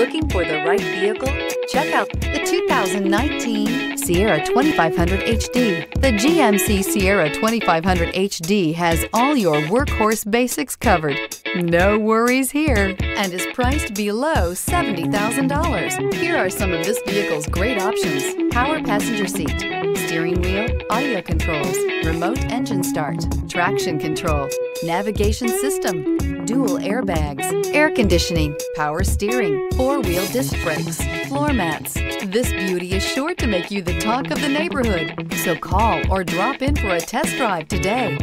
Looking for the right vehicle? Check out the 2019 Sierra 2500 HD. The GMC Sierra 2500 HD has all your workhorse basics covered. No worries here and is priced below $70,000. Here are some of this vehicle's great options. Power passenger seat, steering wheel, audio controls, remote engine start, traction control, navigation system, dual airbags, air conditioning, power steering, four-wheel disc brakes, floor mats. This beauty is sure to make you the talk of the neighborhood. So call or drop in for a test drive today.